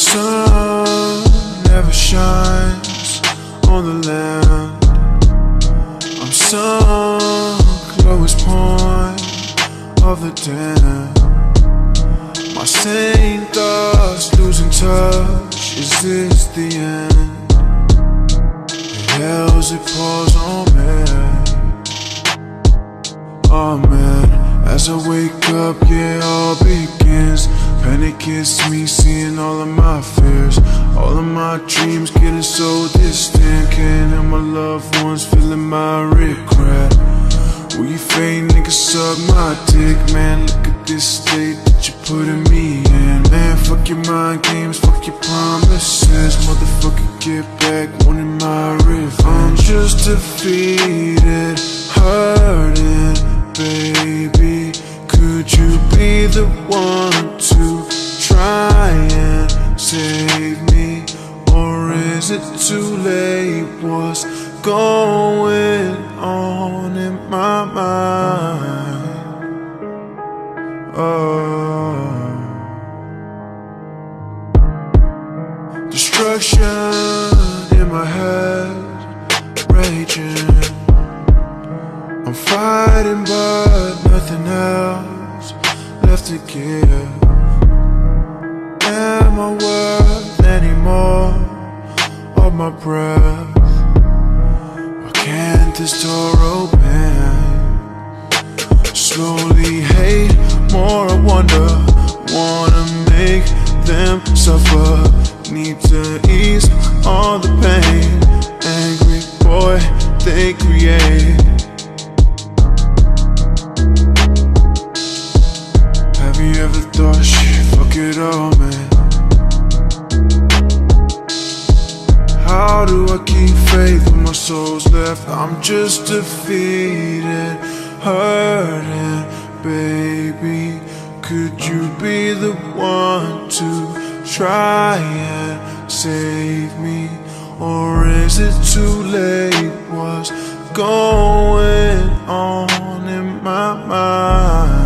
sun never shines on the land. I'm sunk, lowest point of the dam. My sane thoughts losing touch. Is this the end? The hell's it pours on me? Oh man, as I wake up, yeah, all begins. Panic hits me, seeing all of my fears. All of my dreams getting so distant. Can't help my loved ones feeling my regret. Will you fake niggas suck my dick, man? Look at this state that you're putting me in. Man, fuck your mind games, fuck your promises. Motherfucker, get back, wanting my revenge. I'm just defeated, hurting, baby. Could you be the one Is it too late? What's going on in my mind? Oh. Destruction in my head, raging. I'm fighting, but nothing else left to give. Am I worth any more of my breath? Or can't this door open? Slowly hate, more I wonder. Wanna make them suffer. Need to soul's left? I'm just defeated, hurting, baby. Could you be the one to try and save me? Or is it too late? What's going on in my mind?